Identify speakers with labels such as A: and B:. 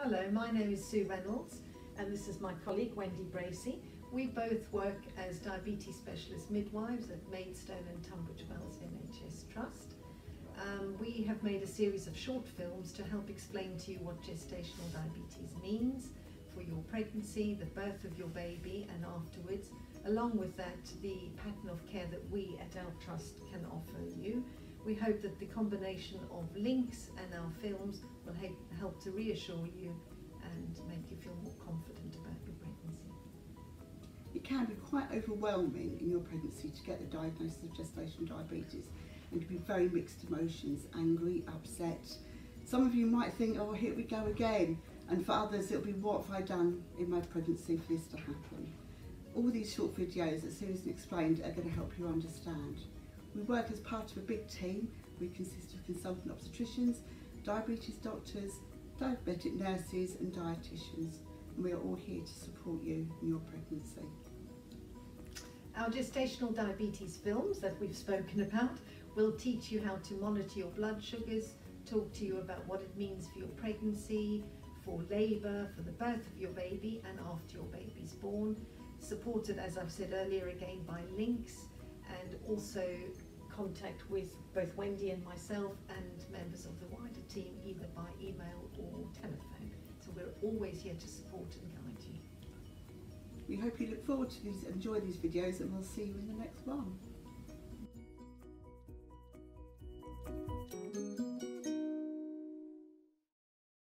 A: Hello, my name is Sue Reynolds and this is my colleague Wendy Bracey. We both work as diabetes specialist midwives at Maidstone and Tunbridge Wells NHS Trust. Um, we have made a series of short films to help explain to you what gestational diabetes means for your pregnancy, the birth of your baby and afterwards. Along with that, the pattern of care that we at our trust can offer. We hope that the combination of links and our films will help to reassure you and make you feel more confident about your pregnancy.
B: It can be quite overwhelming in your pregnancy to get the diagnosis of gestational diabetes and to be very mixed emotions, angry, upset. Some of you might think, oh, here we go again. And for others, it'll be what have I done in my pregnancy for this to happen? All these short videos that Susan explained are going to help you understand. We work as part of a big team. We consist of consultant obstetricians, diabetes doctors, diabetic nurses and dietitians. And we are all here to support you in your pregnancy.
A: Our gestational diabetes films that we've spoken about will teach you how to monitor your blood sugars, talk to you about what it means for your pregnancy, for labour, for the birth of your baby and after your baby's born, supported as I've said earlier again by links and also contact with both Wendy and myself and members of the wider team either by email or telephone. So we're always here to support and guide you.
B: We hope you look forward to these, enjoy these videos and we'll see you in the next one.